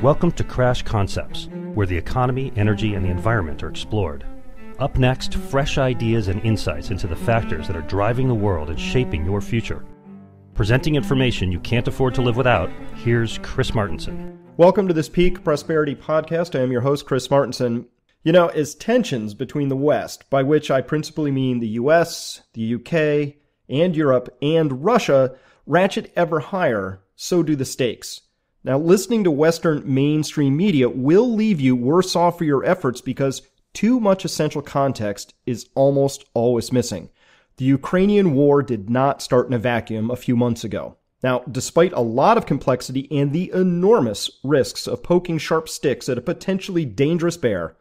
Welcome to Crash Concepts, where the economy, energy, and the environment are explored. Up next, fresh ideas and insights into the factors that are driving the world and shaping your future. Presenting information you can't afford to live without, here's Chris Martenson. Welcome to this Peak Prosperity Podcast. I am your host, Chris Martenson. You know, as tensions between the West, by which I principally mean the US, the UK, and Europe, and Russia, ratchet ever higher, so do the stakes. Now, listening to Western mainstream media will leave you worse off for your efforts because too much essential context is almost always missing. The Ukrainian war did not start in a vacuum a few months ago. Now, despite a lot of complexity and the enormous risks of poking sharp sticks at a potentially dangerous bear,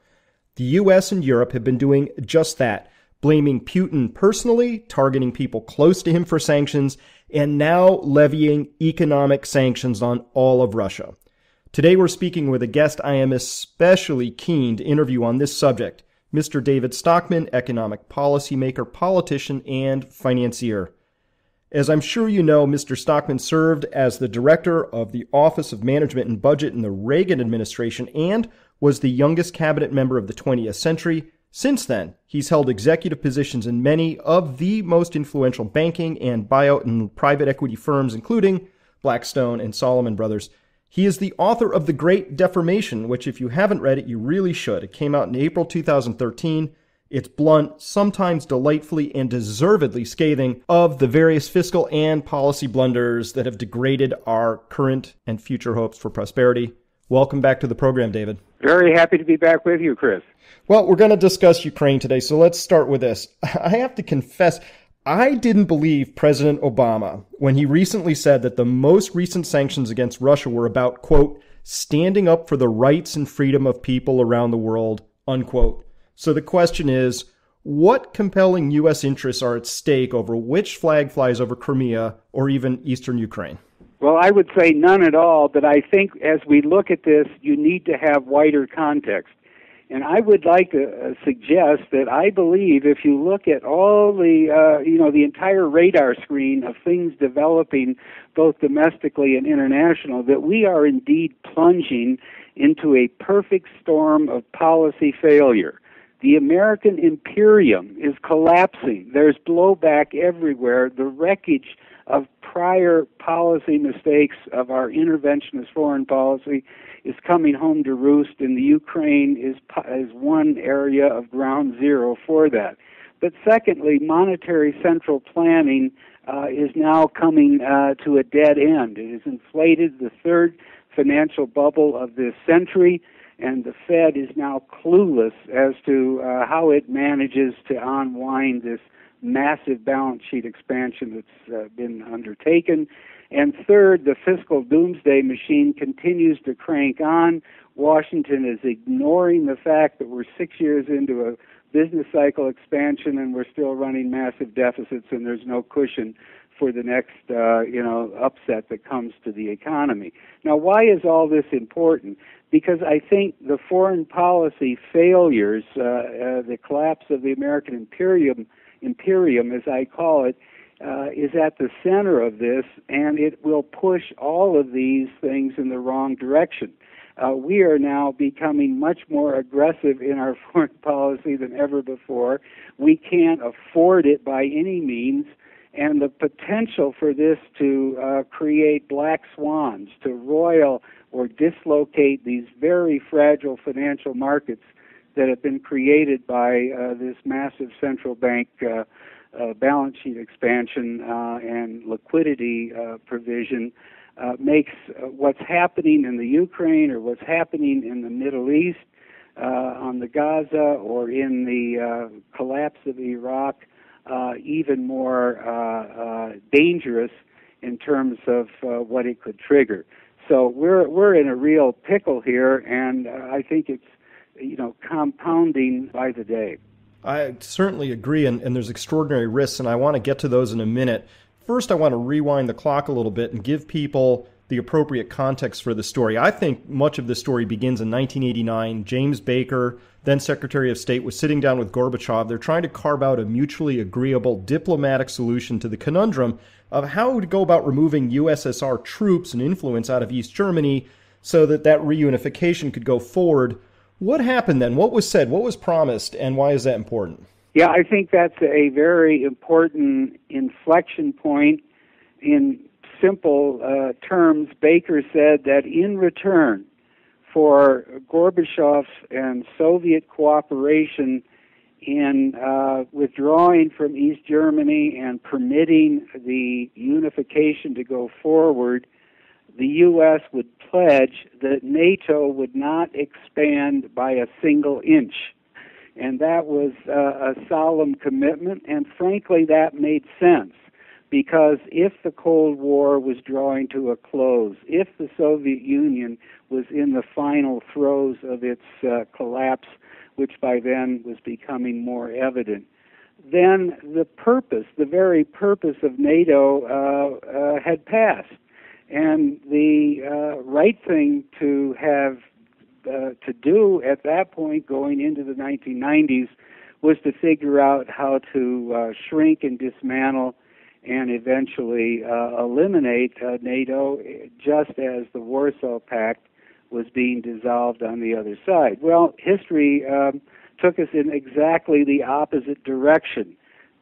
the US and Europe have been doing just that, blaming Putin personally, targeting people close to him for sanctions, and now levying economic sanctions on all of Russia. Today we're speaking with a guest I am especially keen to interview on this subject. Mr. David Stockman, economic policymaker, politician, and financier. As I'm sure you know, Mr. Stockman served as the director of the Office of Management and Budget in the Reagan administration and was the youngest cabinet member of the 20th century. Since then, he's held executive positions in many of the most influential banking and buyout and private equity firms, including Blackstone and Salomon Brothers. He is the author of The Great Deformation, which, if you haven't read it, you really should. It came out in April 2013. It's blunt, sometimes delightfully and deservedly scathing of the various fiscal and policy blunders that have degraded our current and future hopes for prosperity. Welcome back to the program, David. Very happy to be back with you, Chris. Well, we're going to discuss Ukraine today, so let's start with this. I have to confess, I didn't believe President Obama when he recently said that the most recent sanctions against Russia were about, quote, standing up for the rights and freedom of people around the world, unquote. So the question is, what compelling U.S. interests are at stake over which flag flies over Crimea or even eastern Ukraine? Well, I would say none at all, but I think as we look at this, you need to have wider context. And I would like to uh, suggest that I believe if you look at all the, uh, you know, the entire radar screen of things developing both domestically and international, that we are indeed plunging into a perfect storm of policy failure. The American imperium is collapsing. There's blowback everywhere. The wreckage of prior policy mistakes of our interventionist foreign policy is coming home to roost, and the Ukraine is is one area of ground zero for that. But secondly, monetary central planning uh, is now coming uh, to a dead end. It has inflated the third financial bubble of this century, and the Fed is now clueless as to uh, how it manages to unwind this massive balance sheet expansion that's uh, been undertaken. And third, the fiscal doomsday machine continues to crank on. Washington is ignoring the fact that we're six years into a business cycle expansion and we're still running massive deficits and there's no cushion for the next uh, you know upset that comes to the economy. Now, why is all this important? Because I think the foreign policy failures, uh, uh, the collapse of the American imperium, imperium as I call it, uh, is at the center of this, and it will push all of these things in the wrong direction. Uh, we are now becoming much more aggressive in our foreign policy than ever before. We can't afford it by any means, and the potential for this to uh, create black swans, to roil or dislocate these very fragile financial markets that have been created by uh, this massive central bank uh, uh, balance sheet expansion uh, and liquidity uh, provision uh, makes what's happening in the Ukraine or what's happening in the Middle East on the Gaza or in the collapse of Iraq even more dangerous in terms of what it could trigger. So we're we're in a real pickle here, and I think it's you know compounding by the day. I certainly agree, and, and there's extraordinary risks, and I want to get to those in a minute. First, I want to rewind the clock a little bit and give people the appropriate context for the story. I think much of the story begins in 1989. James Baker, then Secretary of State, was sitting down with Gorbachev. They're trying to carve out a mutually agreeable diplomatic solution to the conundrum of how to go about removing USSR troops and influence out of East Germany so that that reunification could go forward. What happened then? What was said? What was promised? And why is that important? Yeah, I think that's a very important inflection point in simple uh, terms, Baker said that in return for Gorbachev's and Soviet cooperation in uh, withdrawing from East Germany and permitting the unification to go forward, the U.S. would pledge that NATO would not expand by a single inch. And that was uh, a solemn commitment, and frankly, that made sense because if the Cold War was drawing to a close, if the Soviet Union was in the final throes of its uh, collapse, which by then was becoming more evident, then the purpose, the very purpose of NATO, uh, uh, had passed. And the uh, right thing to have uh, to do at that point, going into the 1990s, was to figure out how to uh, shrink and dismantle and eventually uh, eliminate uh, NATO just as the Warsaw Pact was being dissolved on the other side. Well, history um, took us in exactly the opposite direction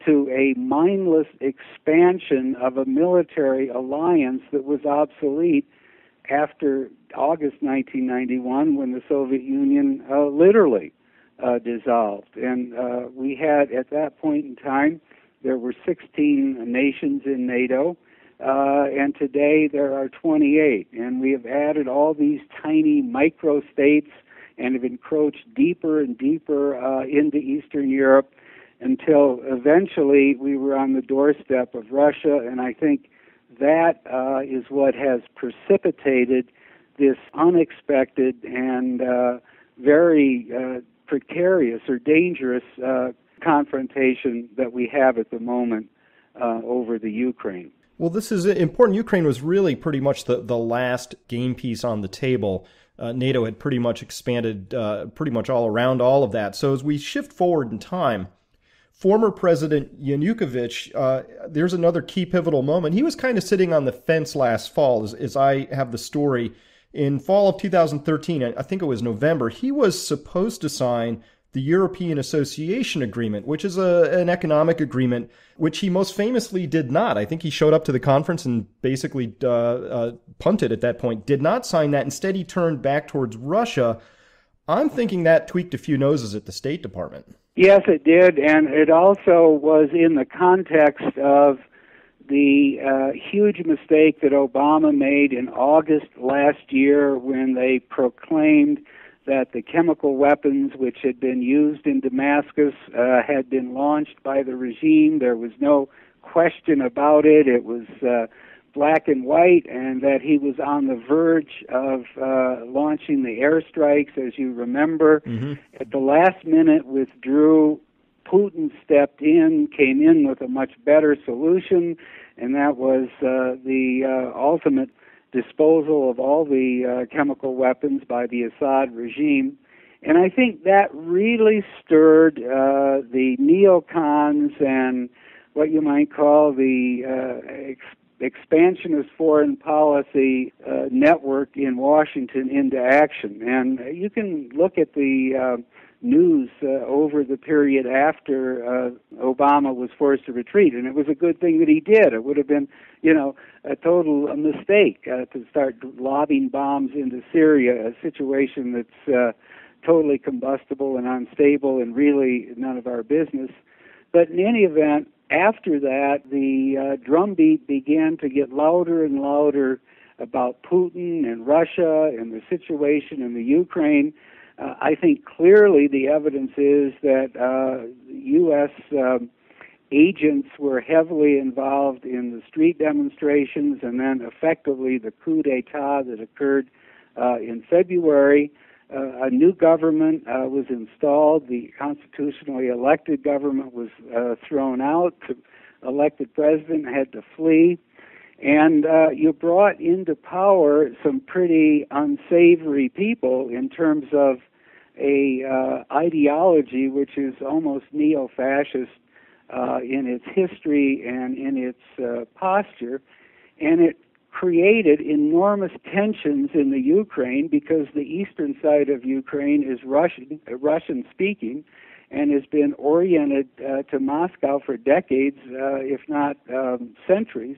to a mindless expansion of a military alliance that was obsolete after August 1991 when the Soviet Union uh, literally uh, dissolved. And uh, we had, at that point in time, there were 16 nations in NATO, uh, and today there are 28. And we have added all these tiny micro states and have encroached deeper and deeper uh, into Eastern Europe until eventually we were on the doorstep of Russia. And I think that uh, is what has precipitated this unexpected and uh, very uh, precarious or dangerous uh, confrontation that we have at the moment uh, over the Ukraine. Well, this is important. Ukraine was really pretty much the, the last game piece on the table. Uh, NATO had pretty much expanded uh, pretty much all around all of that. So as we shift forward in time, former President Yanukovych, uh, there's another key pivotal moment. He was kind of sitting on the fence last fall, as, as I have the story. In fall of 2013, I think it was November, he was supposed to sign the European Association Agreement, which is a, an economic agreement, which he most famously did not. I think he showed up to the conference and basically uh, uh, punted at that point, did not sign that. Instead, he turned back towards Russia. I'm thinking that tweaked a few noses at the State Department. Yes, it did, and it also was in the context of the uh, huge mistake that Obama made in August last year when they proclaimed that the chemical weapons which had been used in Damascus uh, had been launched by the regime. There was no question about it. It was uh, black and white, and that he was on the verge of uh, launching the airstrikes, as you remember. Mm-hmm. At the last minute, withdrew. Putin stepped in, came in with a much better solution, and that was uh, the uh, ultimate disposal of all the uh, chemical weapons by the Assad regime. And I think that really stirred uh, the neocons and what you might call the uh, ex- expansionist foreign policy uh, network in Washington into action. And you can look at the uh, news uh, over the period after uh, Obama was forced to retreat, and it was a good thing that he did. It would have been, you know, a total mistake uh, to start lobbing bombs into Syria, a situation that's uh, totally combustible and unstable, and really none of our business. But in any event, after that, the uh, drumbeat began to get louder and louder about Putin and Russia and the situation in the Ukraine uh, I think clearly the evidence is that uh, U.S. Um, agents were heavily involved in the street demonstrations and then effectively the coup d'etat that occurred uh, in February. Uh, a new government uh, was installed. The constitutionally elected government was uh, thrown out. The elected president had to flee. And uh, you brought into power some pretty unsavory people in terms of a uh, ideology which is almost neo-fascist uh, in its history and in its posture, and it created enormous tensions in the Ukraine because the eastern side of Ukraine is Russian, Russian speaking, and has been oriented uh, to Moscow for decades, uh, if not um, centuries,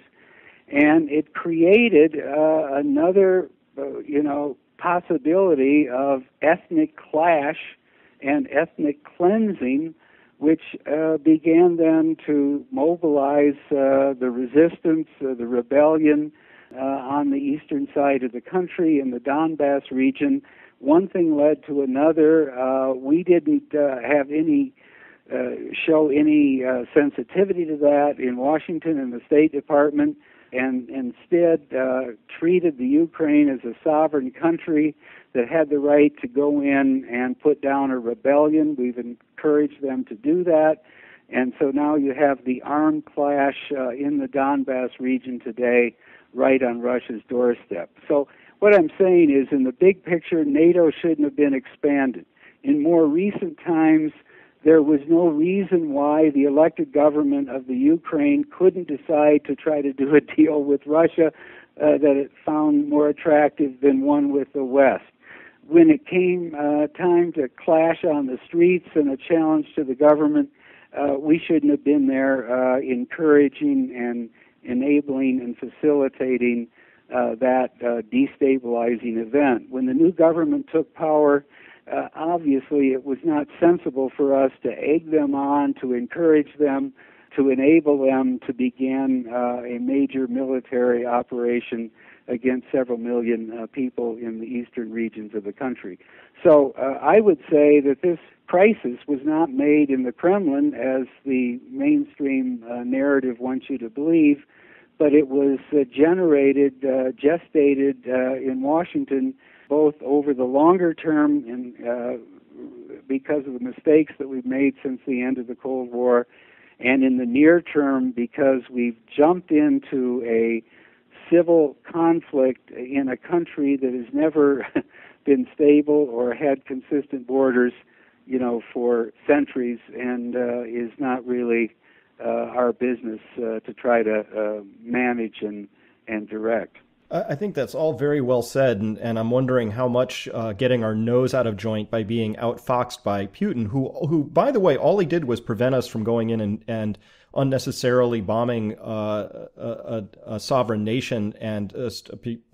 and it created uh, another, uh, you know, possibility of ethnic clash and ethnic cleansing, which uh, began then to mobilize the resistance, the rebellion uh, on the eastern side of the country in the Donbass region. One thing led to another. Uh, we didn't uh, have any. show any sensitivity to that in Washington and the State Department and instead uh, treated the Ukraine as a sovereign country that had the right to go in and put down a rebellion. We've encouraged them to do that. And so now you have the armed clash uh, in the Donbass region today, right on Russia's doorstep. So, what I'm saying is, in the big picture, NATO shouldn't have been expanded. In more recent times, there was no reason why the elected government of the Ukraine couldn't decide to try to do a deal with Russia uh, that it found more attractive than one with the West. When it came uh, time to clash on the streets and a challenge to the government, uh, we shouldn't have been there uh, encouraging and enabling and facilitating uh, that uh, destabilizing event. When the new government took power, uh, obviously it was not sensible for us to egg them on, to encourage them, to enable them to begin uh, a major military operation against several million uh, people in the eastern regions of the country. So uh, I would say that this crisis was not made in the Kremlin as the mainstream uh, narrative wants you to believe, but it was uh, generated, uh, gestated uh, in Washington both over the longer term and because of the mistakes that we've made since the end of the Cold War, and in the near term because we've jumped into a civil conflict in a country that has never been stable or had consistent borders, you know, for centuries, and uh, is not really uh, our business uh, to try to uh, manage and and direct. I think that's all very well said, and, and I'm wondering how much uh, getting our nose out of joint by being outfoxed by Putin, who, who, by the way, all he did was prevent us from going in and, and unnecessarily bombing uh, a, a, sovereign nation and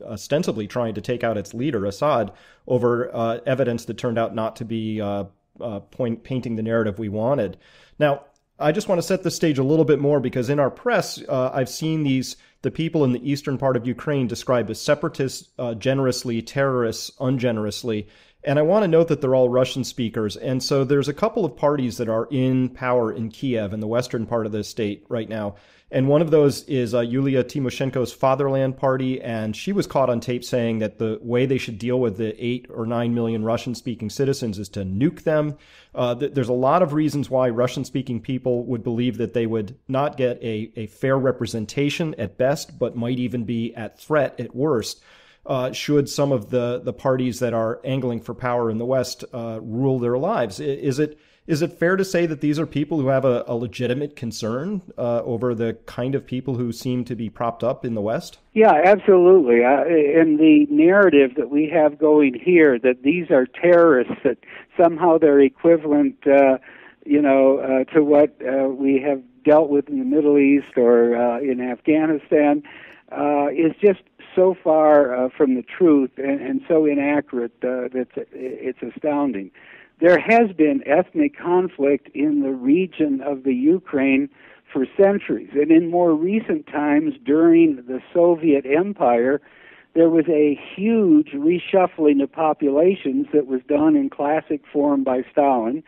ostensibly trying to take out its leader, Assad, over uh, evidence that turned out not to be uh, uh, point, painting the narrative we wanted. Now, I just want to set the stage a little bit more because in our press, uh, I've seen these the people in the eastern part of Ukraine described as separatists uh, generously, terrorists ungenerously. And I want to note that they're all Russian speakers. And so there's a couple of parties that are in power in Kiev, in the western part of the state right now. And one of those is uh, Yulia Tymoshenko's Fatherland Party, and she was caught on tape saying that the way they should deal with the eight or nine million Russian-speaking citizens is to nuke them. Uh, th- there's a lot of reasons why Russian-speaking people would believe that they would not get a, a fair representation at best, but might even be at threat at worst. Uh, should some of the, the parties that are angling for power in the West uh, rule their lives? Is it is it fair to say that these are people who have a, a legitimate concern uh, over the kind of people who seem to be propped up in the West? Yeah, absolutely. Uh, in the narrative that we have going here, that these are terrorists, that somehow they're equivalent, uh, you know, uh, to what uh, we have dealt with in the Middle East or uh, in Afghanistan, is just so far uh, from the truth and, and so inaccurate uh, that it's astounding there has been ethnic conflict in the region of the Ukraine for centuries. And in more recent times, during the Soviet Empire, there was a huge reshuffling of populations that was done in classic form by Stalin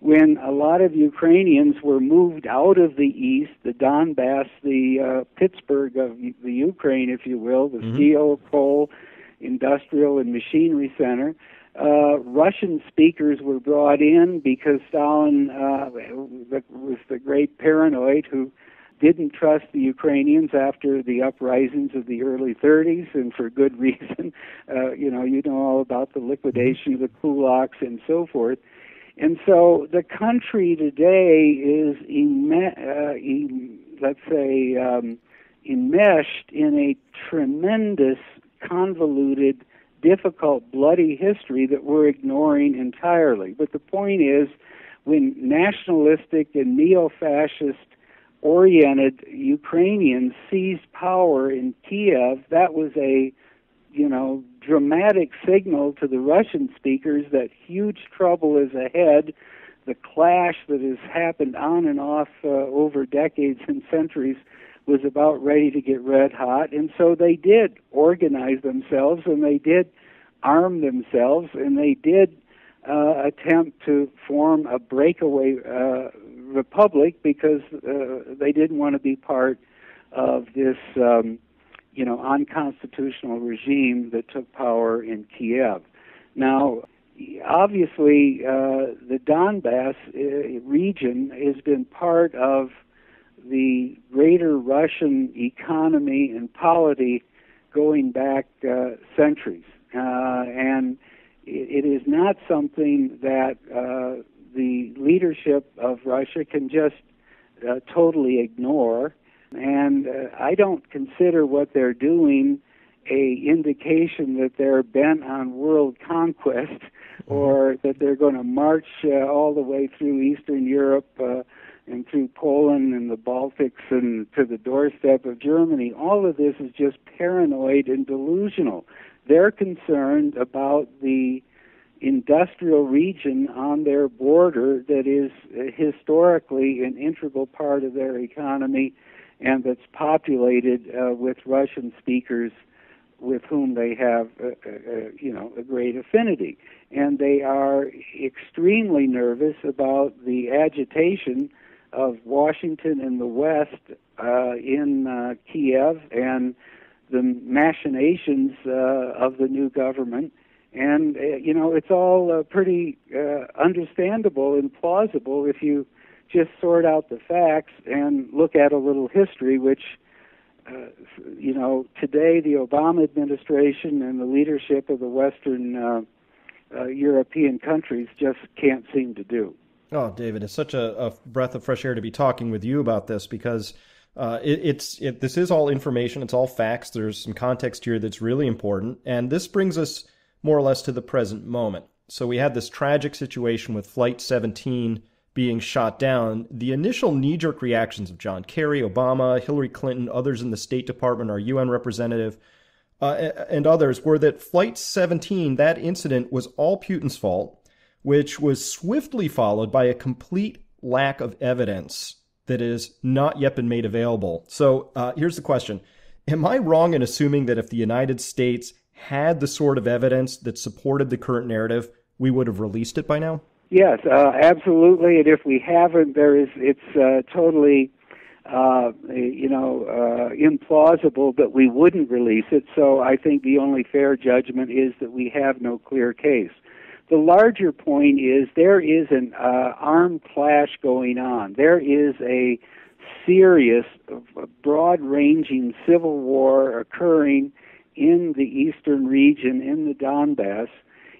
when a lot of Ukrainians were moved out of the east, the Donbass, the uh, Pittsburgh of the Ukraine, if you will, the mm-hmm. steel, coal, industrial, and machinery center uh, Russian speakers were brought in because Stalin uh, was the great paranoid who didn't trust the Ukrainians after the uprisings of the early 30s, and for good reason. Uh, you know, you know all about the liquidation of the kulaks and so forth. And so the country today is, uh, let's say, um, enmeshed in a tremendous, convoluted, difficult, bloody history that we're ignoring entirely. But the point is, when nationalistic and neo fascist oriented Ukrainians seized power in Kiev, that was a you know dramatic signal to the Russian speakers that huge trouble is ahead. The clash that has happened on and off uh, over decades and centuries was about ready to get red hot, and so they did organize themselves and they did arm themselves and they did uh, attempt to form a breakaway uh, republic because uh, they didn't want to be part of this, um, you know, unconstitutional regime that took power in Kiev. Now, obviously, uh, the Donbass uh, region has been part of the greater Russian economy and polity going back uh, centuries, uh, and it, it is not something that uh, the leadership of Russia can just uh, totally ignore. And uh, I don't consider what they're doing a indication that they're bent on world conquest mm-hmm. or that they're going to march uh, all the way through Eastern Europe uh, and through Poland and the Baltics and to the doorstep of Germany. All of this is just paranoid and delusional. They're concerned about the industrial region on their border that is uh, historically an integral part of their economy and that's populated uh, with Russian speakers with whom they have, uh, uh, uh, you know, a great affinity. And they are extremely nervous about the agitation of Washington and the West uh, in uh, Kiev and the machinations uh, of the new government and uh, you know it's all uh, pretty uh, understandable and plausible if you just sort out the facts and look at a little history which uh, you know today the Obama administration and the leadership of the western uh, uh, European countries just can't seem to do oh david it's such a, a breath of fresh air to be talking with you about this because uh, it, it's it, this is all information. It's all facts. There's some context here that's really important, and this brings us more or less to the present moment. So we had this tragic situation with Flight 17 being shot down. The initial knee jerk reactions of John Kerry, Obama, Hillary Clinton, others in the State Department, our UN representative, uh, and others were that Flight 17, that incident was all Putin's fault, which was swiftly followed by a complete lack of evidence that has not yet been made available. So uh, here's the question Am I wrong in assuming that if the United States had the sort of evidence that supported the current narrative, we would have released it by now? Yes, uh, absolutely. And if we haven't, there is it's uh, totally, uh, you know, uh, implausible that we wouldn't release it. So I think the only fair judgment is that we have no clear case. The larger point is there is an uh, armed clash going on. There is a serious, broad-ranging civil war occurring in the eastern region, in the Donbass,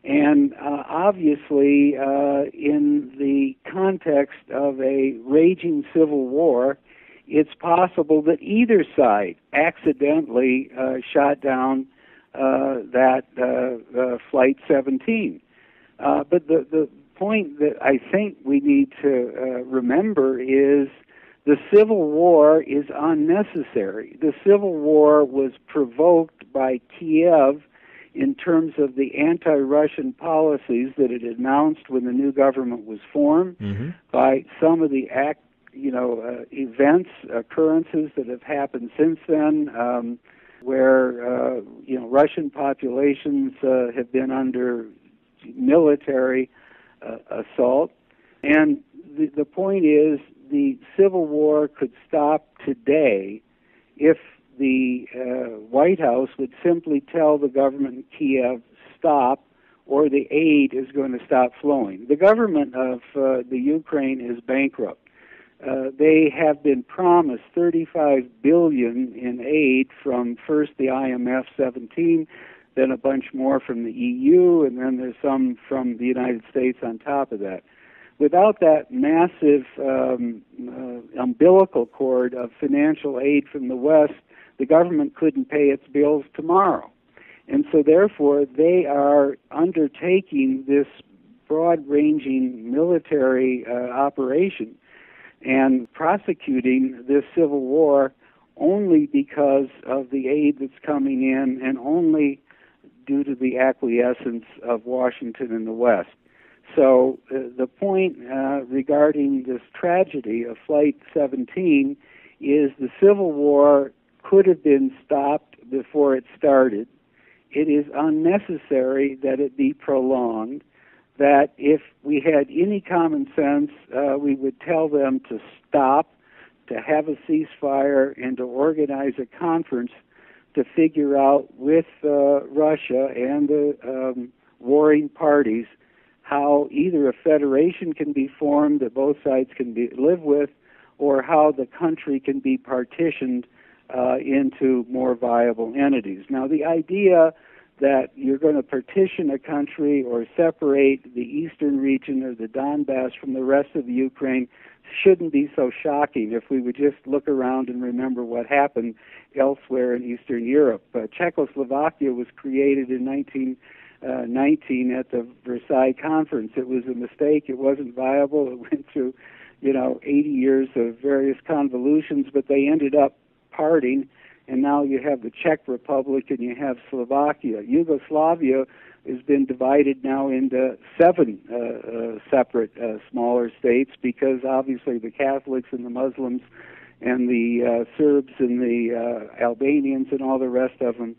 and uh, obviously, uh, in the context of a raging civil war, it's possible that either side accidentally uh, shot down uh, that uh, uh, Flight 17. but the, the point that I think we need to remember is the Civil War is unnecessary. The Civil War was provoked by Kiev in terms of the anti Russian policies that it announced when the new government was formed, mm-hmm. by some of the act, you know, uh, events, occurrences that have happened since then, um, where, uh, you know, Russian populations uh, have been under military uh, assault. And the, the point is the Civil War could stop today if the uh, White House would simply tell the government in Kiev, stop, or the aid is going to stop flowing. The government of uh, the Ukraine is bankrupt. uh, they have been promised 35 billion in aid from first the IMF 17, then a bunch more from the EU, and then there's some from the United States on top of that. Without that massive um, uh, umbilical cord of financial aid from the West, the government couldn't pay its bills tomorrow. And so, therefore, they are undertaking this broad ranging military uh, operation and prosecuting this civil war only because of the aid that's coming in and only due to the acquiescence of Washington and the West. So uh, the point uh, regarding this tragedy of Flight 17 is the Civil War could have been stopped before it started. It is unnecessary that it be prolonged. That if we had any common sense, uh, we would tell them to stop, to have a ceasefire, and to organize a conference to figure out with uh, Russia and the um, warring parties how either a federation can be formed that both sides can be, live with, or how the country can be partitioned uh, into more viable entities. Now, the idea that you're going to partition a country or separate the eastern region or the Donbass from the rest of the Ukraine shouldn't be so shocking if we would just look around and remember what happened elsewhere in Eastern Europe. Uh, Czechoslovakia was created in 19- uh, 19 at the Versailles Conference. It was a mistake. It wasn't viable. It went through, you know, 80 years of various convolutions, but they ended up parting, and now you have the Czech Republic and you have Slovakia. Yugoslavia has been divided now into seven uh, uh, separate uh, smaller states because obviously the Catholics and the Muslims and the uh, Serbs and the uh, Albanians and all the rest of them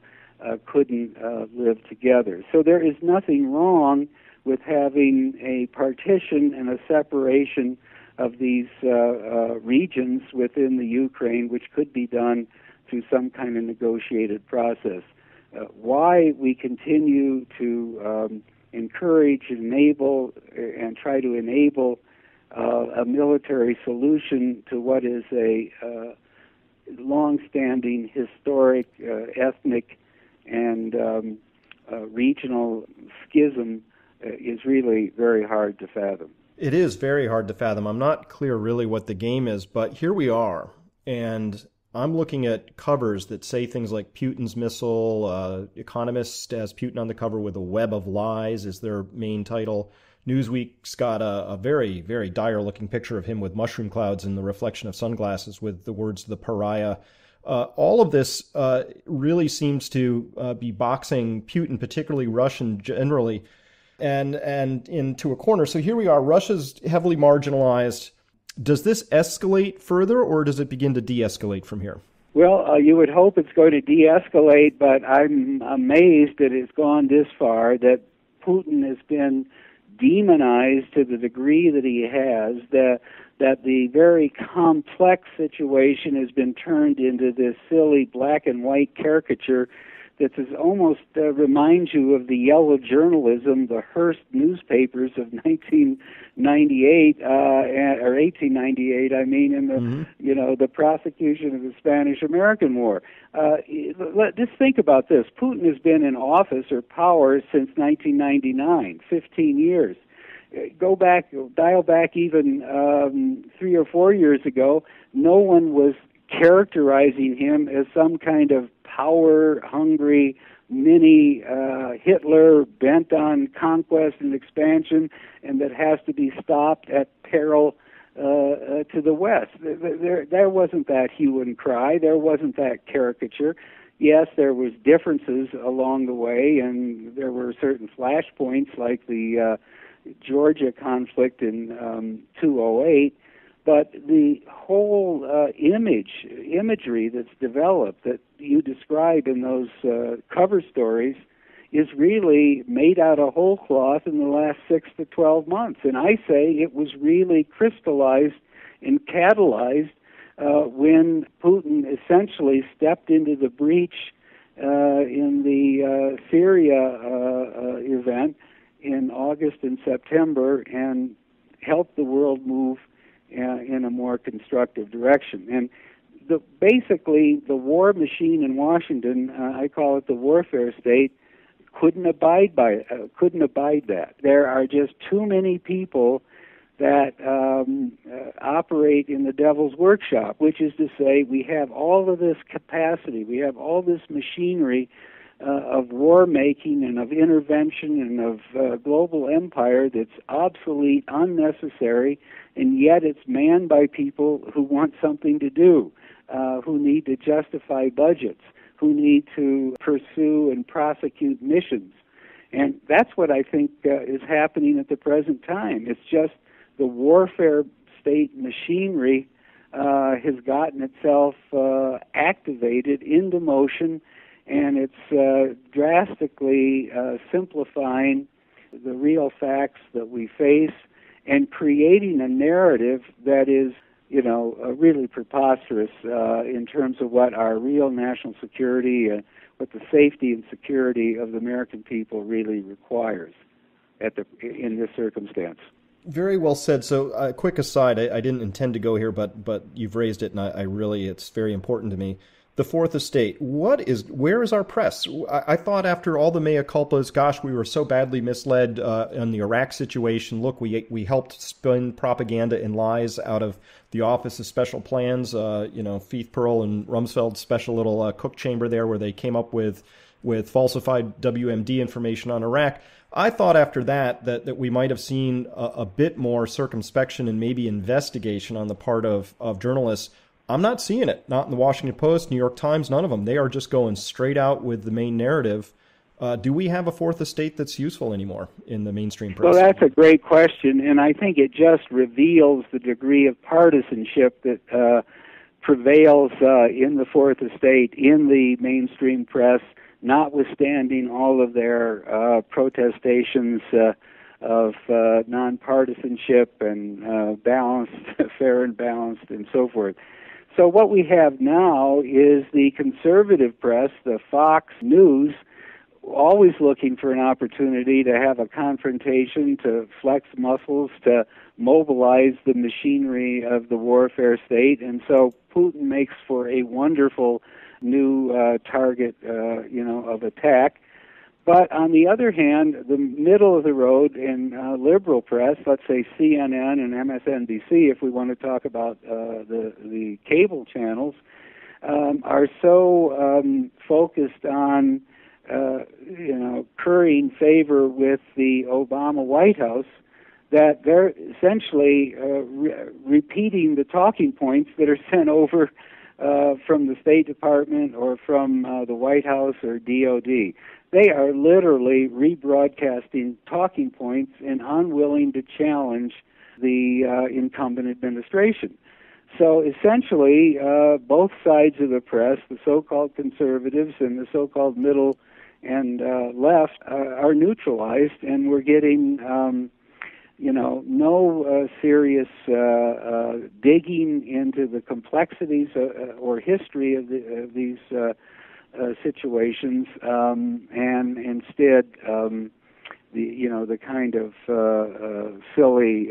uh, couldn't uh, live together. So there is nothing wrong with having a partition and a separation of these uh, uh, regions within the Ukraine, which could be done through some kind of negotiated process. Uh, why we continue to um, encourage, enable, uh, and try to enable a military solution to what is a long-standing historic ethnic and um, uh, regional schism uh, is really very hard to fathom. It is very hard to fathom. I'm not clear really what the game is, but here we are. And I'm looking at covers that say things like Putin's missile. Uh, Economist has Putin on the cover with a web of lies is their main title. Newsweek's got a, a very, very dire looking picture of him with mushroom clouds in the reflection of sunglasses with the words the pariah uh, all of this uh, really seems to uh, be boxing Putin, particularly Russian generally, and and into a corner. So here we are. Russia's heavily marginalized. Does this escalate further, or does it begin to de-escalate from here? Well, uh, you would hope it's going to de-escalate, but I'm amazed that it's gone this far. That Putin has been demonized to the degree that he has. That that the very complex situation has been turned into this silly black and white caricature that is almost uh, reminds you of the yellow journalism, the Hearst newspapers of 1998 uh, or 1898. I mean, in the mm-hmm. you know the prosecution of the Spanish-American War. Uh, let, just think about this: Putin has been in office or power since 1999, 15 years go back, dial back even um, three or four years ago, no one was characterizing him as some kind of power hungry mini uh, Hitler bent on conquest and expansion and that has to be stopped at peril uh, uh, to the West. There, there wasn't that hue and cry. There wasn't that caricature. Yes, there was differences along the way, and there were certain flashpoints like the uh, Georgia conflict in um, 208, but the whole uh, image imagery that's developed that you describe in those uh, cover stories is really made out of whole cloth in the last six to 12 months. And I say it was really crystallized and catalyzed uh, when Putin essentially stepped into the breach uh, in the uh, Syria uh, uh, event in August and September and helped the world move in a more constructive direction. And the, basically, the war machine in Washington, uh, I call it the warfare state, couldn't abide by uh, couldn't abide that. There are just too many people that um, uh, operate in the devil's workshop, which is to say, we have all of this capacity, we have all this machinery uh, of war making and of intervention and of uh, global empire that's obsolete, unnecessary, and yet it's manned by people who want something to do, uh, who need to justify budgets, who need to pursue and prosecute missions. And that's what I think uh, is happening at the present time. It's just the warfare state machinery uh, has gotten itself uh, activated into motion, and it's uh, drastically uh, simplifying the real facts that we face and creating a narrative that is, you know, uh, really preposterous uh, in terms of what our real national security, and what the safety and security of the American people really requires at the in this circumstance. Very well said. So, a uh, quick aside, I, I, didn't intend to go here, but but you've raised it, and I, I, really it's very important to me. The fourth estate. What is? Where is our press? I, I thought after all the mea culpas, gosh, we were so badly misled uh, in the Iraq situation. Look, we we helped spin propaganda and lies out of the Office of Special Plans. Uh, you know, Feith Perle and Rumsfeld's special little uh, cook chamber there, where they came up with with falsified WMD information on Iraq. I thought after that that, that we might have seen a, a, bit more circumspection and maybe investigation on the part of, of journalists. I'm not seeing it. Not in the Washington Post, New York Times, none of them. They are just going straight out with the main narrative. Uh, do we have a fourth estate that's useful anymore in the mainstream press? Well, that's a great question, and I think it just reveals the degree of partisanship that uh, prevails uh, in the fourth estate, in the mainstream press, notwithstanding all of their uh, protestations uh, of uh, nonpartisanship and balanced, fair and balanced, and so forth. So what we have now is the conservative press, the Fox News, always looking for an opportunity to have a confrontation, to flex muscles, to mobilize the machinery of the warfare state. And so Putin makes for a wonderful new uh, target, uh, you know, of attack. But on the other hand, the middle of the road in uh, liberal press, let's say CNN and MSNBC, if we want to talk about uh, the the cable channels, um, are so um, focused on uh, you know currying favor with the Obama White House that they're essentially uh, re- repeating the talking points that are sent over uh, from the State Department or from uh, the White House or DOD. They are literally rebroadcasting talking points and unwilling to challenge the uh, incumbent administration. So essentially, uh, both sides of the press, the so-called conservatives and the so-called middle and uh, left, uh, are neutralized, and we're getting um, you know, no uh, serious uh, uh, digging into the complexities uh, uh, or history of, the, of these uh, situations, um, and instead, um, the you know the kind of silly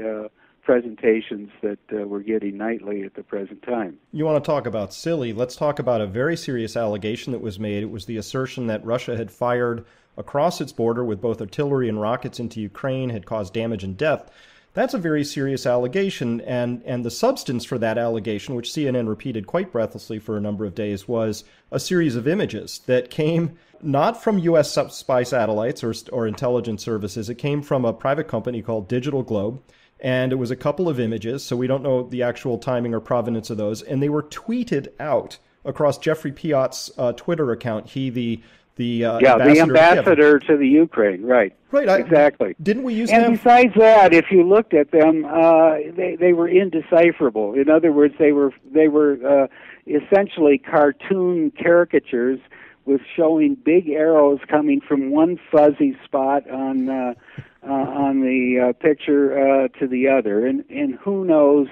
presentations that uh, we're getting nightly at the present time. You want to talk about silly? Let's talk about a very serious allegation that was made. It was the assertion that Russia had fired across its border with both artillery and rockets into Ukraine had caused damage and death. That's a very serious allegation, and, and the substance for that allegation, which CNN repeated quite breathlessly for a number of days, was a series of images that came not from U.S. spy satellites or, or intelligence services. It came from a private company called Digital Globe, and it was a couple of images, so we don't know the actual timing or provenance of those, and they were tweeted out across Geoffrey Pyatt's uh, Twitter account. He, the the uh, yeah, ambassador the ambassador to the Ukraine, right? Right, I, exactly. Didn't we use? And them? besides that, if you looked at them, uh, they they were indecipherable. In other words, they were they were uh, essentially cartoon caricatures with showing big arrows coming from one fuzzy spot on uh, uh, on the uh, picture uh, to the other, and and who knows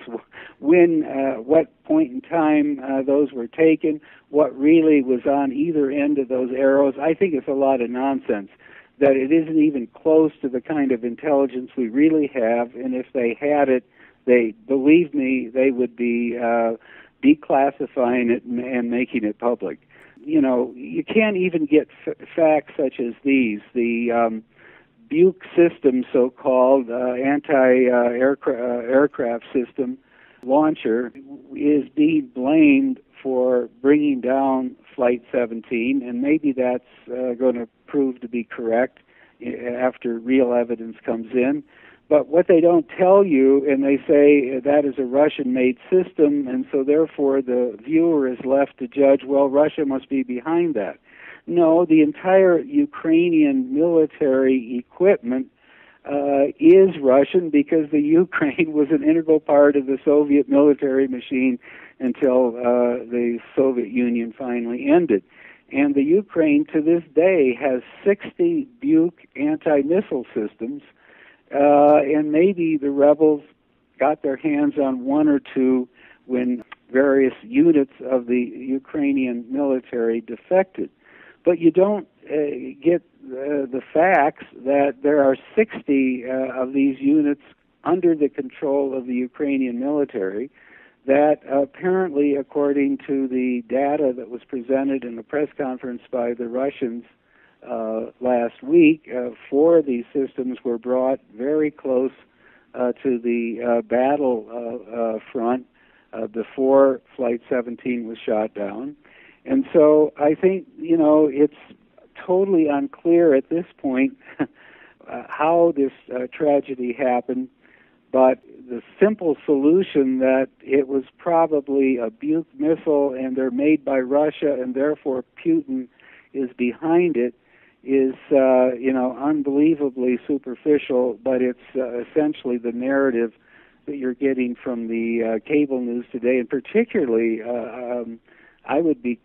when, uh, what point in time uh, those were taken, what really was on either end of those arrows. I think it's a lot of nonsense. That it isn't even close to the kind of intelligence we really have, and if they had it, they believe me, they would be uh, declassifying it and making it public. You know, you can't even get f- facts such as these. The um, Buk system, so-called uh, anti-aircraft uh, system launcher, is being blamed for bringing down Flight 17, and maybe that's uh, going to prove to be correct after real evidence comes in. But what they don't tell you, and they say that is a Russian made system, and so therefore the viewer is left to judge, well, Russia must be behind that. No, the entire Ukrainian military equipment uh, is Russian because the Ukraine was an integral part of the Soviet military machine until uh, the Soviet Union finally ended. And the Ukraine to this day has 60 Buk anti missile systems uh, and maybe the rebels got their hands on one or two when various units of the Ukrainian military defected. But you don't uh, get uh, the facts that there are 60 uh, of these units under the control of the Ukrainian military that apparently, according to the data that was presented in the press conference by the Russians uh, last week, uh, four of these systems were brought very close uh, to the uh, battle uh, uh, front before Flight 17 was shot down. And so I think, you know, it's totally unclear at this point how this tragedy happened, but the simple solution that it was probably a Buk missile and they're made by Russia and therefore Putin is behind it is uh, you know unbelievably superficial, but it's uh, essentially the narrative that you're getting from the uh, cable news today, and particularly uh, um, I would be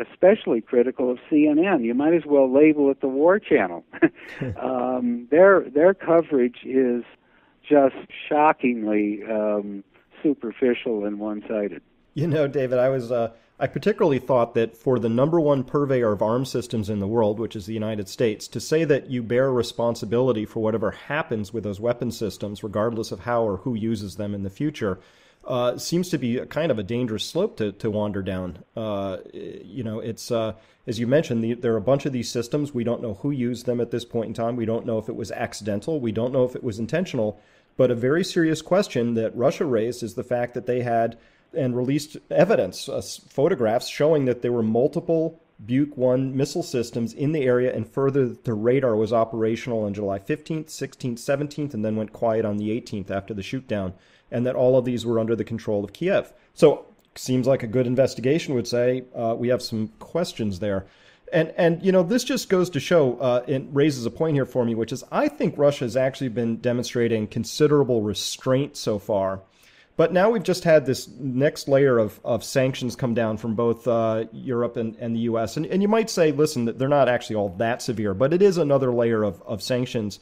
especially critical of CNN. You might as well label it the War Channel. um, their their coverage is just shockingly um, superficial and one-sided. You know, David, I was. Uh I particularly thought that for the number one purveyor of arms systems in the world, which is the United States, to say that you bear responsibility for whatever happens with those weapon systems, regardless of how or who uses them in the future, uh, seems to be kind of a dangerous slope to, to wander down. Uh, you know, it's uh, as you mentioned, the, there are a bunch of these systems. We don't know who used them at this point in time. We don't know if it was accidental. We don't know if it was intentional. But a very serious question that Russia raised is the fact that they had and released evidence, uh, photographs showing that there were multiple Buk 1 missile systems in the area, and further, the radar was operational on July 15th, 16th, 17th, and then went quiet on the 18th after the shootdown, and that all of these were under the control of Kiev. So, seems like a good investigation would say uh, we have some questions there. And and you know this just goes to show uh, it raises a point here for me, which is I think Russia has actually been demonstrating considerable restraint so far but now we've just had this next layer of, of sanctions come down from both uh, Europe and, and the U.S. And, and you might say, listen, they're not actually all that severe, but it is another layer of, of sanctions.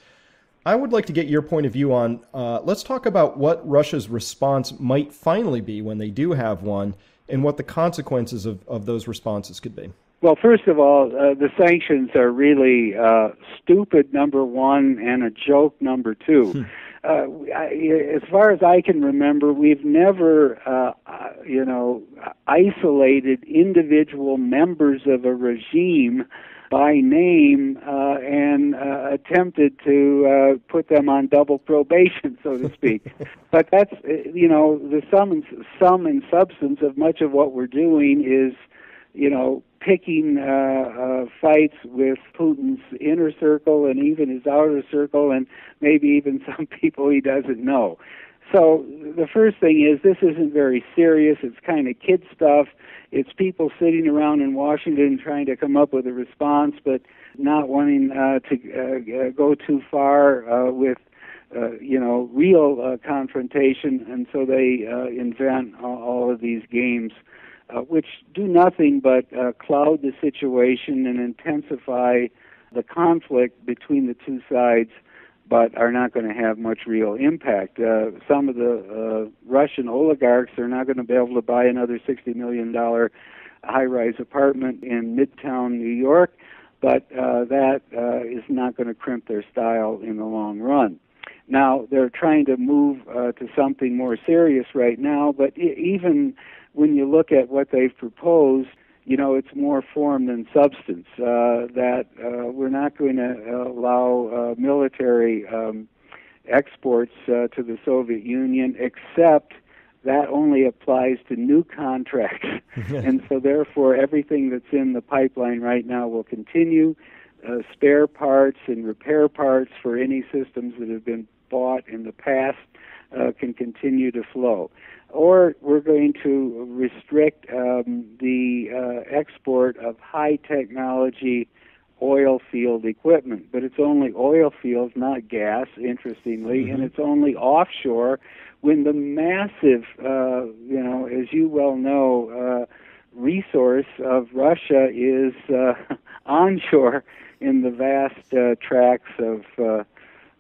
I would like to get your point of view on. Uh, let's talk about what Russia's response might finally be when they do have one, and what the consequences of, of those responses could be. Well, first of all, uh, the sanctions are really uh, stupid, number one, and a joke, number two. Uh, I, as far as I can remember, we've never, uh, uh, you know, isolated individual members of a regime by name uh, and uh, attempted to uh, put them on double probation, so to speak. but that's, uh, you know, the sum and, sum and substance of much of what we're doing is, you know, picking uh, uh, fights with Putin's inner circle and even his outer circle, and maybe even some people he doesn't know. So the first thing is this isn't very serious. It's kind of kid stuff. It's people sitting around in Washington trying to come up with a response, but not wanting uh, to uh, go too far uh, with, uh, you know, real uh, confrontation, and so they uh, invent all, all of these games uh, which do nothing but uh, cloud the situation and intensify the conflict between the two sides, but are not going to have much real impact. Uh, some of the uh, Russian oligarchs are not going to be able to buy another $60 million high rise apartment in midtown New York, but uh, that uh, is not going to crimp their style in the long run. Now they're trying to move uh, to something more serious right now, but even when you look at what they've proposed, you know, it's more form than substance. Uh, that uh, we're not going to allow uh, military um, exports uh, to the Soviet Union, except that only applies to new contracts. and so, therefore, everything that's in the pipeline right now will continue. Uh, spare parts and repair parts for any systems that have been bought in the past uh, can continue to flow or we're going to restrict um, the uh, export of high technology oil field equipment. But it's only oil fields, not gas, interestingly, mm-hmm. and it's only offshore when the massive, uh, you know, as you well know, uh, resource of Russia is uh, onshore in the vast uh, tracts of, uh,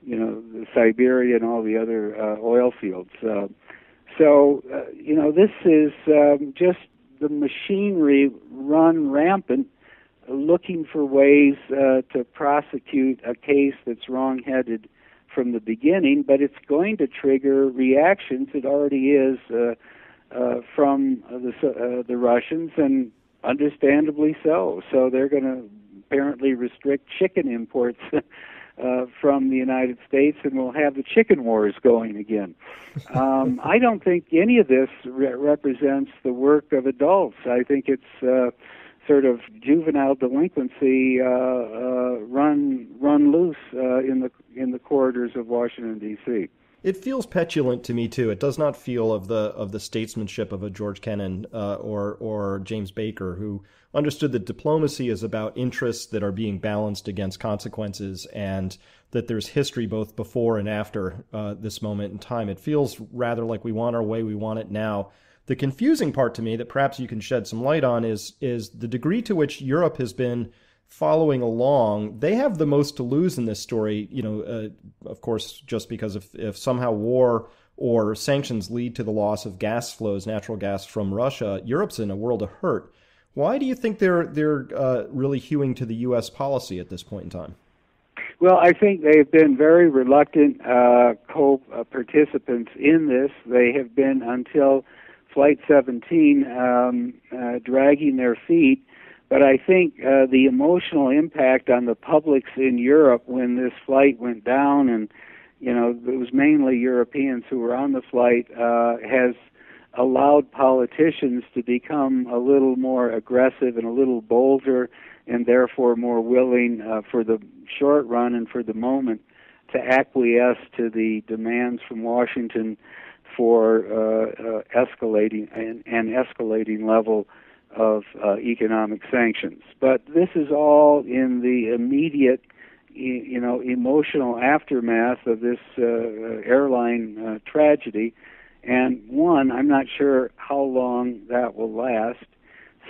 you know, Siberia and all the other uh, oil fields. Uh, so, uh, you know, this is um, just the machinery run rampant, looking for ways uh, to prosecute a case that's wrong-headed from the beginning, but it's going to trigger reactions. It already is uh, uh, from the uh, the Russians, and understandably so. So they're going to apparently restrict chicken imports uh, from the United States, and we'll have the chicken wars going again. Um, I don't think any of this re- represents the work of adults. I think it's uh, sort of juvenile delinquency uh, uh, run run loose uh, in the in the corridors of Washington D.C. It feels petulant to me too. It does not feel of the of the statesmanship of a George Kennan uh, or or James Baker, who understood that diplomacy is about interests that are being balanced against consequences, and that there's history both before and after uh, this moment in time. It feels rather like we want our way, we want it now. The confusing part to me that perhaps you can shed some light on is is the degree to which Europe has been following along, they have the most to lose in this story. You know, uh, of course, just because if, if somehow war or sanctions lead to the loss of gas flows, natural gas from Russia, Europe's in a world of hurt. Why do you think they're they're uh, really hewing to the U.S. policy at this point in time? Well, I think they've been very reluctant uh, co-participants in this. They have been until Flight 17, um, uh, dragging their feet but I think uh, the emotional impact on the publics in Europe when this flight went down, and you know it was mainly Europeans who were on the flight, uh, has allowed politicians to become a little more aggressive and a little bolder, and therefore more willing uh, for the short run and for the moment to acquiesce to the demands from Washington for uh, uh, escalating an, and escalating level of uh, economic sanctions. But this is all in the immediate, you know, emotional aftermath of this uh, airline uh, tragedy. And one, I'm not sure how long that will last.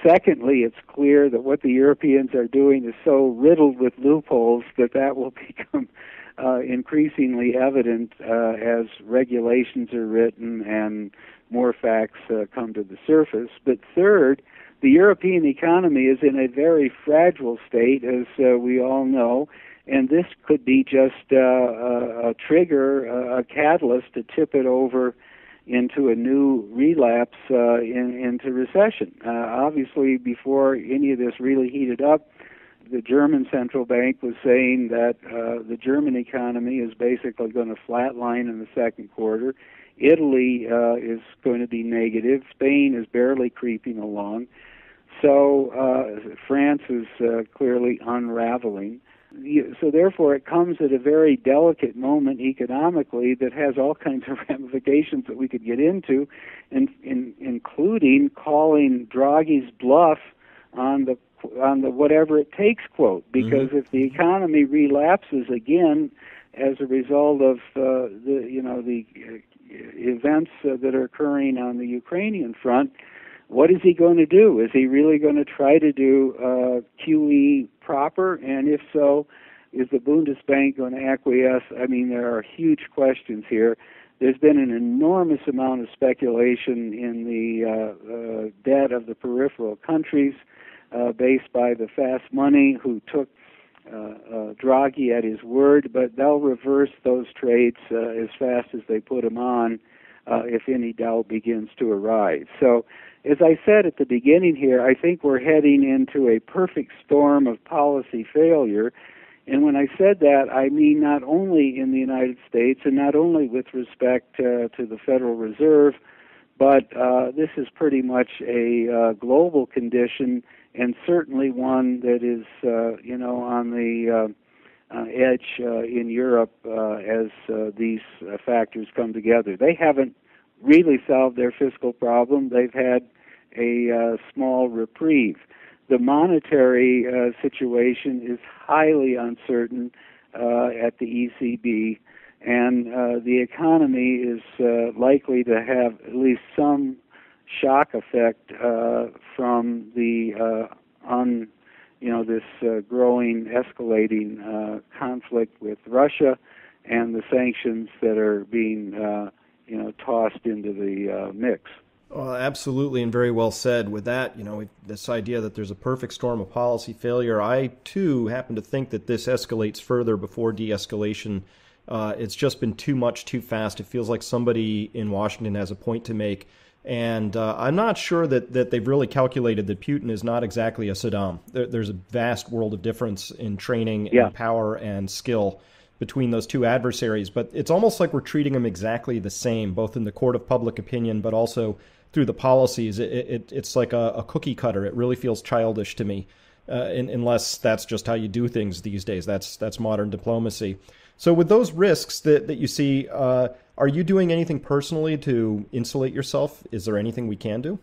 Secondly, it's clear that what the Europeans are doing is so riddled with loopholes that that will become uh, increasingly evident uh, as regulations are written and more facts uh, come to the surface. But third, the European economy is in a very fragile state, as uh, we all know, and this could be just uh, a, a trigger, a, a catalyst to tip it over into a new relapse uh, in, into recession. Uh, obviously, before any of this really heated up, the German central bank was saying that uh, the German economy is basically going to flatline in the second quarter. Italy uh, is going to be negative. Spain is barely creeping along. So uh, France is uh, clearly unraveling. So therefore, it comes at a very delicate moment economically that has all kinds of ramifications that we could get into, in, in, including calling Draghi's bluff on the on the whatever it takes quote. Because mm-hmm. if the economy relapses again as a result of uh, the you know the uh, events uh, that are occurring on the Ukrainian front, what is he going to do? Is he really going to try to do uh, QE proper? And if so, is the Bundesbank going to acquiesce? I mean, there are huge questions here. There's been an enormous amount of speculation in the uh, uh, debt of the peripheral countries, uh, based by the fast money who took uh, uh, Draghi at his word, but they'll reverse those trades as fast as they put them on uh, if any doubt begins to arise. So, as I said at the beginning here, I think we're heading into a perfect storm of policy failure. And when I said that, I mean not only in the United States and not only with respect uh, to the Federal Reserve, but uh, this is pretty much a uh, global condition and certainly one that is, uh, you know, on the uh, edge uh, in Europe uh, as uh, these uh, factors come together. They haven't really solved their fiscal problem. They've had a uh, small reprieve. The monetary uh, situation is highly uncertain uh, at the ECB, and uh, the economy is uh, likely to have at least some shock effect uh, from the uh, you know this uh, growing, escalating uh, conflict with Russia, and the sanctions that are being uh, you know tossed into the uh, mix. Well, absolutely, and very well said. With that, you know, this idea that there's a perfect storm of policy failure, I too happen to think that this escalates further before de-escalation. Uh, it's just been too much, too fast. It feels like somebody in Washington has a point to make. And uh, I'm not sure that, that they've really calculated that Putin is not exactly a Saddam. There, there's a vast world of difference in training yeah. and power and skill between those two adversaries. But it's almost like we're treating them exactly the same, both in the court of public opinion, but also through the policies. It, it, it's like a, a, cookie cutter. It really feels childish to me, uh, in, unless that's just how you do things these days. That's that's modern diplomacy. So, with those risks that, that you see, uh, are you doing anything personally to insulate yourself? Is there anything we can do?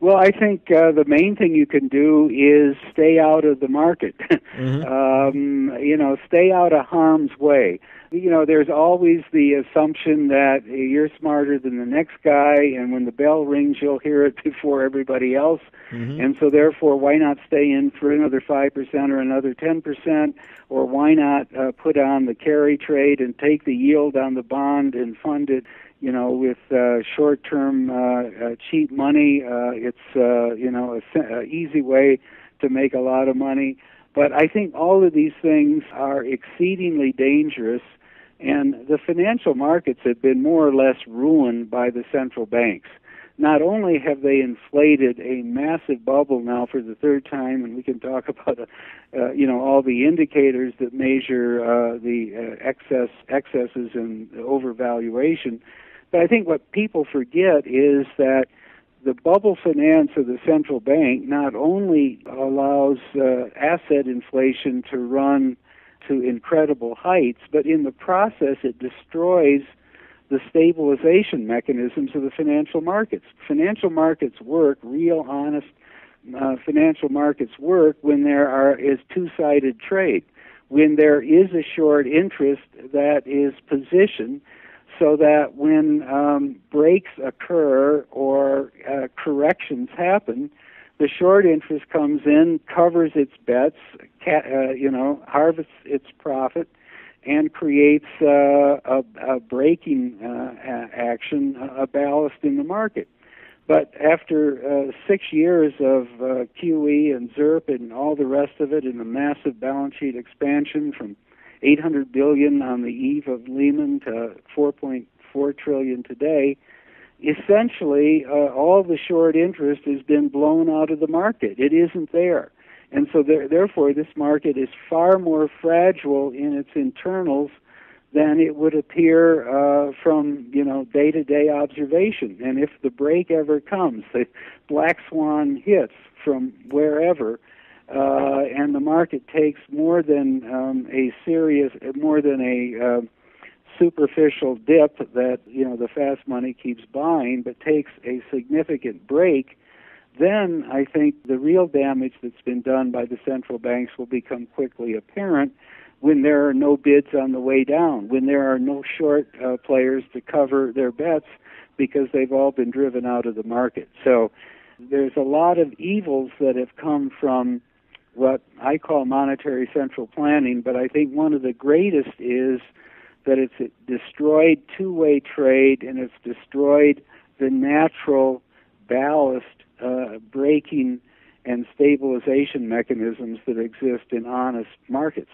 Well, I think uh, the main thing you can do is stay out of the market. mm-hmm. um, you know, stay out of harm's way. You know, there's always the assumption that you're smarter than the next guy, and when the bell rings, you'll hear it before everybody else. Mm-hmm. And so, therefore, why not stay in for another 5% or another 10%? Or why not uh, put on the carry trade and take the yield on the bond and fund it? You know, with uh, short-term uh, uh, cheap money. Uh, it's uh, you know a, a easy way to make a lot of money. But I think all of these things are exceedingly dangerous, and the financial markets have been more or less ruined by the central banks. Not only have they inflated a massive bubble now for the third time, and we can talk about, uh, uh, you know, all the indicators that measure uh, the uh, excess excesses and overvaluation, but I think what people forget is that the bubble finance of the central bank not only allows uh, asset inflation to run to incredible heights, but in the process it destroys the stabilization mechanisms of the financial markets. Financial markets work, real honest uh, financial markets work when there are is two-sided trade. When there is a short interest that is positioned so that when um, breaks occur or uh, corrections happen, the short interest comes in, covers its bets, ca- uh, you know, harvests its profit, and creates uh, a, a braking uh, action, a ballast in the market. But after uh, six years of uh, QE and ZIRP and all the rest of it, and a massive balance sheet expansion from 800 billion on the eve of Lehman to 4.4 trillion today. Essentially, uh, all the short interest has been blown out of the market. It isn't there. And so, there, therefore, this market is far more fragile in its internals than it would appear uh, from you know day-to-day observation. And if the break ever comes, the black swan hits from wherever, uh, and the market takes more than um, a serious, more than a uh, superficial dip that you know the fast money keeps buying, but takes a significant break, then I think the real damage that's been done by the central banks will become quickly apparent when there are no bids on the way down, when there are no short uh, players to cover their bets because they've all been driven out of the market. So there's a lot of evils that have come from what I call monetary central planning, but I think one of the greatest is that it's destroyed two way trade and it's destroyed the natural ballast uh, braking and stabilization mechanisms that exist in honest markets.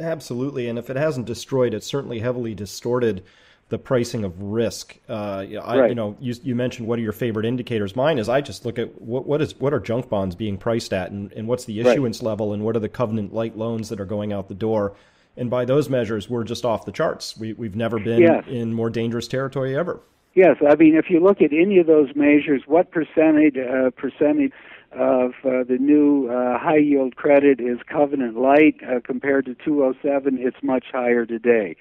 Absolutely, and if it hasn't destroyed, it's certainly heavily distorted the pricing of risk. Uh, I, right. You know, you, you, mentioned what are your favorite indicators. Mine is I just look at what, what is what are junk bonds being priced at, and, and what's the issuance right. level, and what are the covenant light loans that are going out the door. And by those measures, we're just off the charts. We, we've never been yes. in more dangerous territory ever. Yes, I mean, if you look at any of those measures, what percentage uh, percentage of uh, the new uh, high yield credit is covenant light uh, compared to 207? It's much higher today.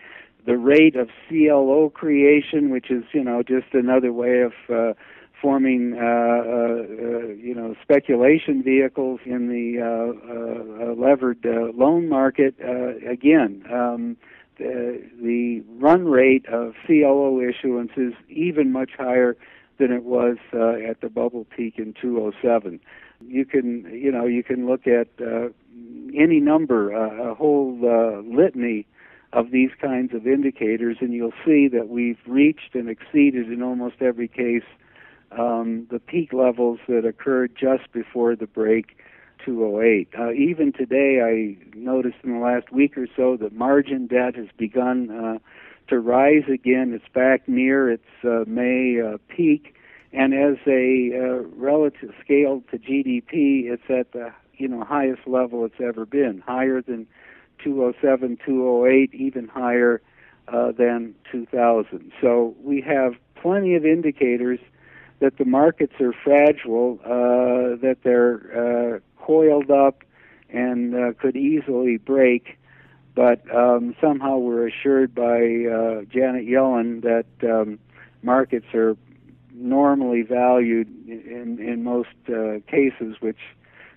The rate of CLO creation, which is you know just another way of uh, forming uh, uh, uh, you know speculation vehicles in the uh, uh, levered loan market, again. Um, the, the run rate of CLO issuance is even much higher than it was at the bubble peak in 2007. You can, you know, you can look at any number, a whole litany of these kinds of indicators, and you'll see that we've reached and exceeded in almost every case um, the peak levels that occurred just before the break 208. Uh, even today, I noticed in the last week or so that margin debt has begun uh, to rise again. It's back near its uh, May uh, peak, and as a uh, relative scale to GDP, it's at the you know highest level it's ever been, higher than 207, 208, even higher uh, than 2000. So we have plenty of indicators that the markets are fragile, uh, that they're uh, coiled up and uh, could easily break. But um, somehow we're assured by uh, Janet Yellen that um, markets are normally valued in in most uh, cases, which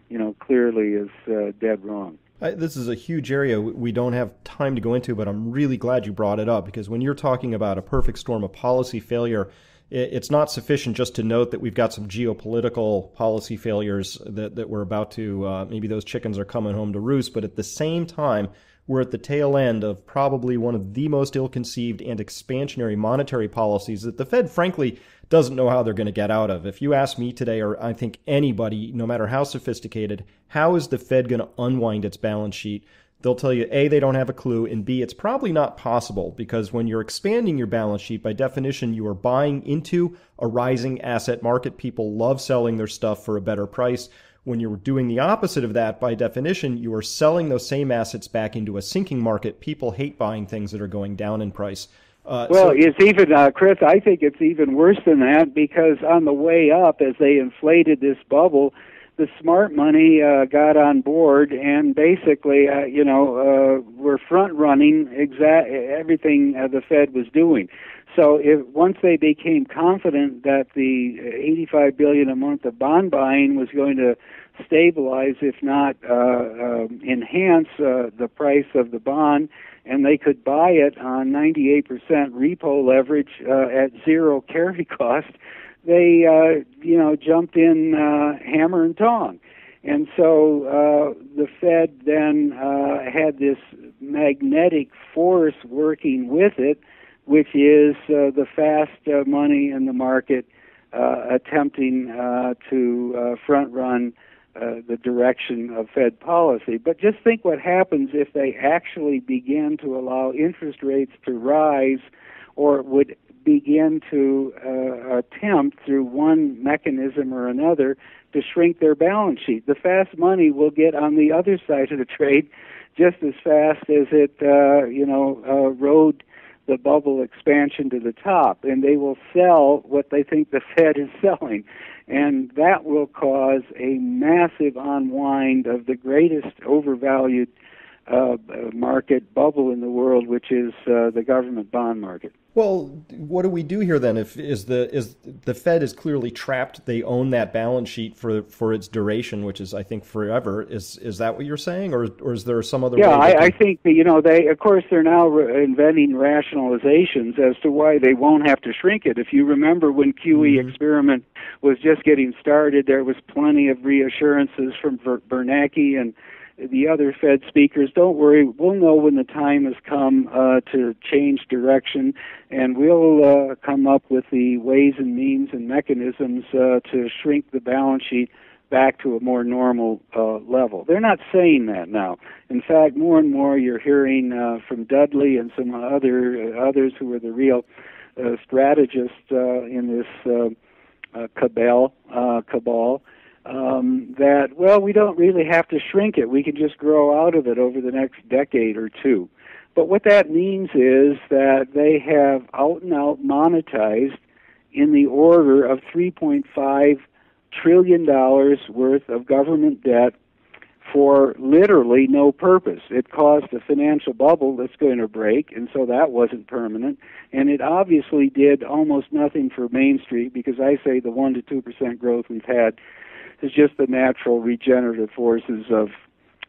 you know clearly is uh, dead wrong. I, this is a huge area we don't have time to go into, but I'm really glad you brought it up because when you're talking about a perfect storm of policy failure it's not sufficient just to note that we've got some geopolitical policy failures that, that we're about to, uh, maybe those chickens are coming home to roost, but at the same time, we're at the tail end of probably one of the most ill conceived and expansionary monetary policies that the Fed, frankly, doesn't know how they're going to get out of. If you ask me today, or I think anybody, no matter how sophisticated, how is the Fed going to unwind its balance sheet? they'll tell you A, they don't have a clue, and B, it's probably not possible because when you're expanding your balance sheet, by definition, you are buying into a rising asset market. People love selling their stuff for a better price. When you're doing the opposite of that, by definition, you are selling those same assets back into a sinking market. People hate buying things that are going down in price. Uh, well, so, it's even, uh, Chris, I think it's even worse than that because on the way up, as they inflated this bubble, the smart money uh, got on board and basically, uh, you know, uh, were front running exact everything uh, the Fed was doing. So if once they became confident that the 85 billion a month of bond buying was going to stabilize, if not uh, uh, enhance uh, the price of the bond, and they could buy it on 98% repo leverage uh, at zero carry cost, they uh, you know jumped in uh, hammer and tong, and so uh, the Fed then uh, had this magnetic force working with it, which is uh, the fast uh, money in the market uh, attempting uh, to uh, front run. Uh, the direction of Fed policy. But just think what happens if they actually begin to allow interest rates to rise or would begin to uh, attempt through one mechanism or another to shrink their balance sheet. The fast money will get on the other side of the trade just as fast as it, uh, you know, uh, rode the bubble expansion to the top, and they will sell what they think the Fed is selling, and that will cause a massive unwind of the greatest overvalued uh, market bubble in the world, which is uh, the government bond market. Well, what do we do here then? If is the is the Fed is clearly trapped, they own that balance sheet for for its duration, which is I think forever. Is is that what you're saying, or or is there some other? Yeah, I, I think that, you know they of course they're now re- inventing rationalizations as to why they won't have to shrink it. If you remember when QE mm-hmm. experiment was just getting started, there was plenty of reassurances from Bernanke and the other Fed speakers, don't worry, we'll know when the time has come uh, to change direction, and we'll uh, come up with the ways and means and mechanisms uh, to shrink the balance sheet back to a more normal uh, level. They're not saying that now. In fact, more and more you're hearing uh, from Dudley and some other uh, others who are the real uh, strategists uh, in this uh, uh, cabal uh, cabal um, that well we don't really have to shrink it. We can just grow out of it over the next decade or two. But what that means is that they have out and out monetized in the order of 3.5 trillion dollars worth of government debt for literally no purpose. It caused a financial bubble that's going to break, and so that wasn't permanent. And it obviously did almost nothing for Main Street because I say the 1 to 2% growth we've had is just the natural regenerative forces of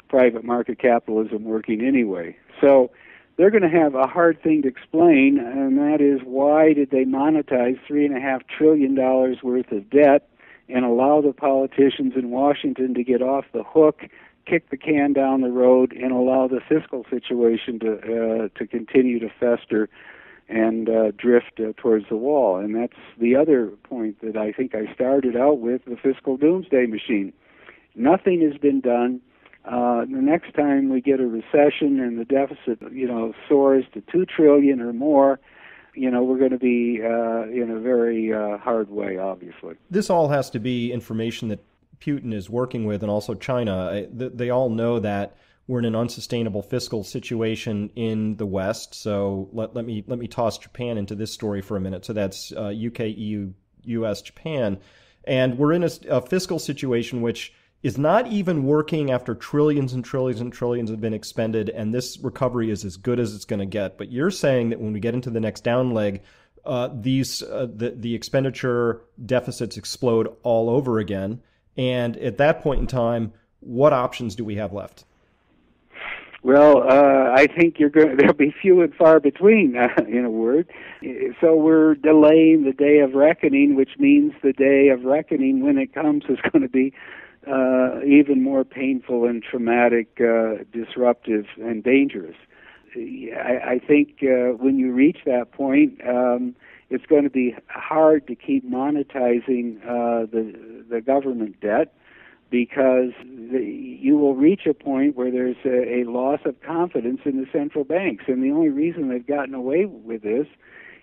private market capitalism working anyway. So they're going to have a hard thing to explain, and that is why did they monetize $3.5 trillion worth of debt? and allow the politicians in Washington to get off the hook, kick the can down the road, and allow the fiscal situation to uh, to continue to fester and uh, drift uh, towards the wall. And that's the other point that I think I started out with: the fiscal doomsday machine. Nothing has been done. Uh, the next time we get a recession and the deficit, you know, soars to two trillion or more, you know, we're going to be uh, in a very uh, hard way, obviously. This all has to be information that Putin is working with, and also China. They all know that we're in an unsustainable fiscal situation in the West. So let, let me let me toss Japan into this story for a minute. So that's uh, UK, EU, US, Japan, and we're in a, a fiscal situation which is not even working after trillions and trillions and trillions have been expended, and this recovery is as good as it's going to get. But you're saying that when we get into the next down leg, uh, these uh, the the expenditure deficits explode all over again, and at that point in time, what options do we have left? Well, uh, I think you're going. There'll be few and far between, uh, in a word. So we're delaying the day of reckoning, which means the day of reckoning, when it comes, is going to be uh, even more painful and traumatic, uh, disruptive, and dangerous. I, I think uh, when you reach that point, um, it's going to be hard to keep monetizing uh, the the government debt because the, you will reach a point where there's a, a loss of confidence in the central banks, and the only reason they've gotten away with this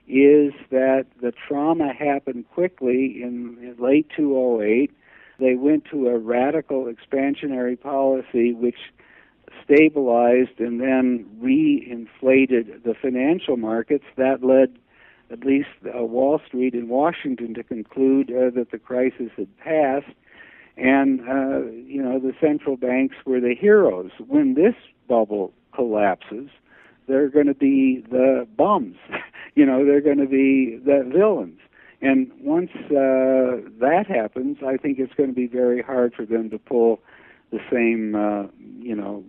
is that the trauma happened quickly in, late 2008 they went to a radical expansionary policy which stabilized and then reinflated the financial markets. That led at least uh, Wall Street in Washington to conclude uh, that the crisis had passed. And, uh, you know, the central banks were the heroes. When this bubble collapses, they're going to be the bums. you know, they're going to be the villains. And once uh, that happens, I think it's going to be very hard for them to pull the same, uh, you know,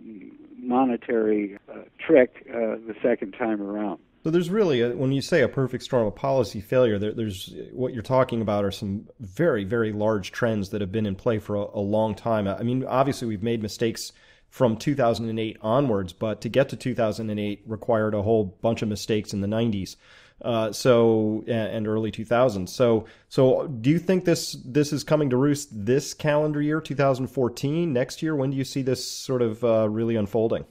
monetary uh, trick uh, the second time around. So there's really, a, when you say a perfect storm of policy failure, there, there's what you're talking about are some very, very large trends that have been in play for a, a long time. I mean, obviously we've made mistakes from 2008 onwards, but to get to 2008 required a whole bunch of mistakes in the 90s. Uh, so and early 2000s. So so do you think this this is coming to roost this calendar year, 2014, next year? When do you see this sort of uh, really unfolding?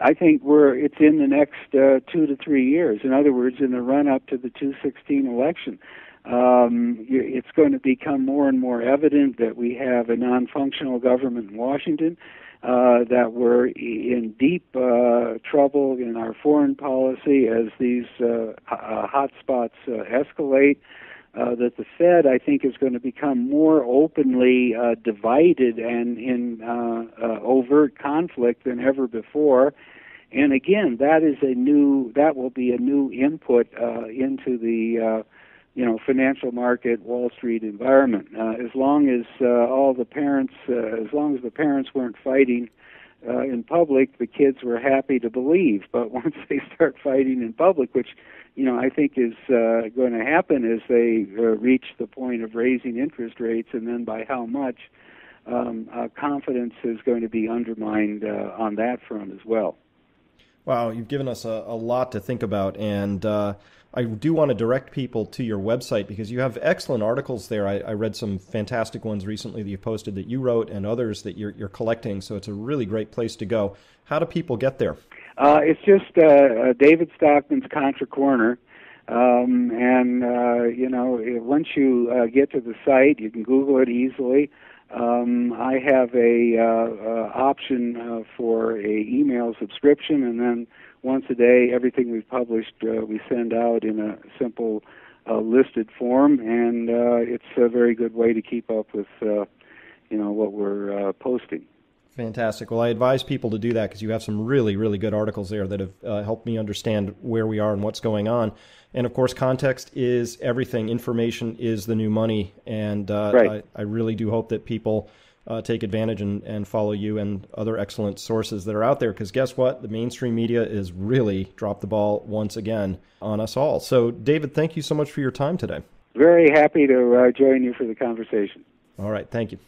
I think we're it's in the next uh, two to three years. In other words, in the run up to the 2016 election. Um, it's going to become more and more evident that we have a non functional government in Washington uh, that we're in deep uh, trouble in our foreign policy as these uh, uh, hotspots uh, escalate. Uh, that the Fed, I think, is going to become more openly uh, divided and in uh, uh, overt conflict than ever before. And again, that is a new, that will be a new input uh, into the uh, you know financial market Wall Street environment. Uh, as long as uh, all the parents, uh, as long as the parents weren't fighting uh, in public, the kids were happy to believe. But once they start fighting in public, which you know I think is uh, going to happen as they uh, reach the point of raising interest rates, and then by how much. Um, uh, confidence is going to be undermined uh, on that front as well. Wow, you've given us a, a lot to think about, and uh, I do want to direct people to your website because you have excellent articles there. I, I, read some fantastic ones recently that you posted that you wrote and others that you're, you're collecting, so it's a really great place to go. How do people get there? Uh, it's just uh, uh David Stockman's Contra Corner. Um, and, uh, you know, once you uh, get to the site, you can Google it easily. Um, I have a uh, option for a email subscription, and then once a day, everything we've published uh, we send out in a simple uh, listed form, and uh, it's a very good way to keep up with, you know, what we're posting. Fantastic. Well, I advise people to do that because you have some really, really good articles there that have uh, helped me understand where we are and what's going on. And of course, context is everything. Information is the new money. And uh, right. I, I, really do hope that people uh, take advantage and, and follow you and other excellent sources that are out there. Because guess what? The mainstream media is really dropped the ball once again on us all. So, David, thank you so much for your time today. Very happy to uh, join you for the conversation. All right. Thank you.